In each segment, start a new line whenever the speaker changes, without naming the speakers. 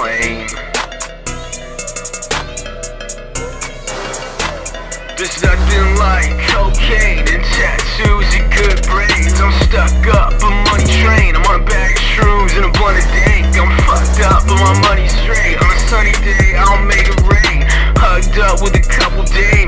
plane. There's nothing like cocaine and tattoos and good brains. I'm stuck up, a money train. I'm on a bag of shrooms and a blunt of dank. I'm fucked up, but my money's straight. On a sunny day, I'll make it rain. Hugged up with a couple days.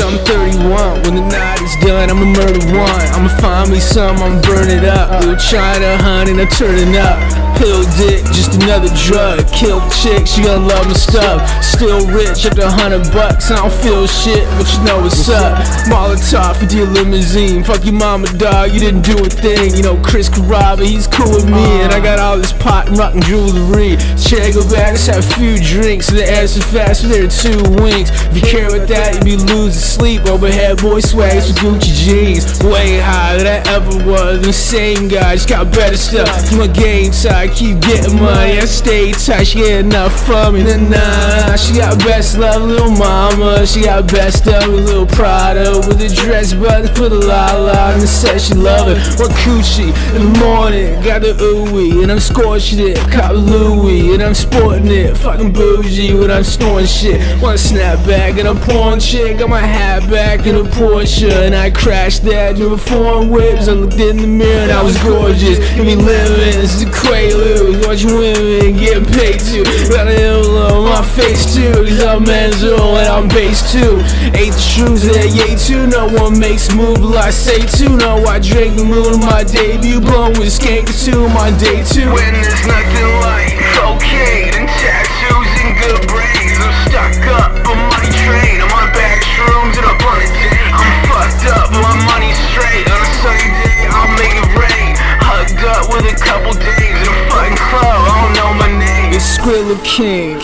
I'm
I'm 31. When the night is done, I'ma murder one. I'ma find me some, I'ma burn it up. Little China, honey, I'm turning up. Pill dick, just another drug. Kill chick, she gonna love my stuff. Still rich, up to a hundred bucks. I don't feel shit, but you know what's up. Molotov into your limousine. Fuck your mama, dog, you didn't do a thing. You know, Chris Caraba, he's cool with me. And I got all this pot and rock and jewelry. Check go back, let's have a few drinks. The ass is fast, but there are two wings. If you care about that, you be losing sleep. Overhead boy swags with Gucci jeans. Way higher than I ever was. The same guy, just got better stuff. My game side, keep getting money. I stay tight, she get enough from me. Nah, nah, she got best love, little mama. She got best of little Prada with a dress buttons, put a la la and said she love it. What coochie in the morning, got the ooey, and I'm scorching it. Cop Louis, and I'm sporting it. Fucking bougie when I'm snoring shit. Want a snapback and a porn chick, my hat back in a Porsche, and I crashed that new foreign whips. I looked in the mirror and I was gorgeous. Give me living, it's the quaaludes. Watching women get paid too. Got a hill on my face too. Cause I'm mental and I'm bass too. Ate the shrooms that yay too. No one makes move like I say too. No, I drank the moon on my debut. Blown with skank two my day two.
When there's nothing like cocaine and tattoos and good brains I'm stuck up
King.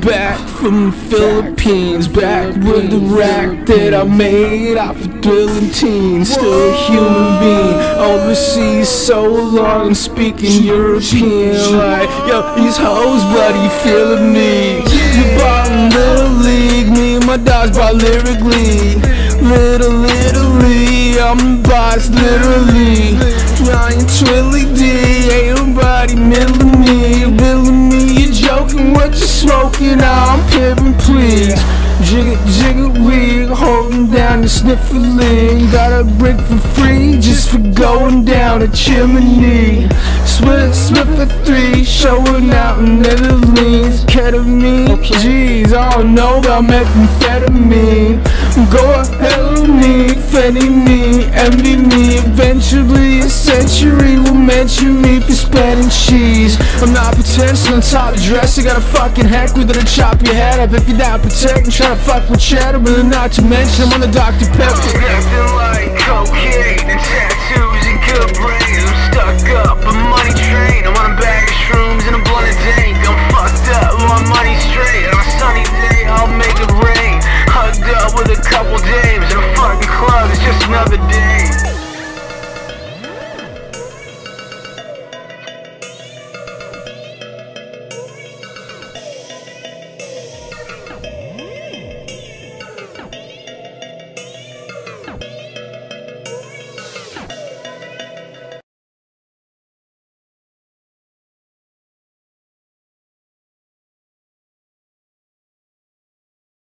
Back from the Philippines, back with the rack that I made off of drilling teens. Still a human being, overseas so long, speaking European. Like, yo, these hoes, buddy, feeling me. The bottom little league, me and my dogs bought lyrically. Little, literally, I'm the boss, literally. Giant Twilly D, ain't nobody middling you smoking? Now I'm pimping, please. Jigga, jigga, wig, holding down the sniffling. Got a brick for free just for going down a chimney. Swift, Swift for three, showing out in Netherlands. Ketamine, jeez, I don't know about methamphetamine. Go ahead with me, Fetty me, envy me. Eventually, a century will mention me for spreading cheese. I'm not pretentious on top of dress. I got a fucking heck with it to chop your head up if you're not protecting. Try to fuck with cheddar, but not to mention I'm on the Dr. Pepper.
Nothing like cocaine and tattoos and good braids.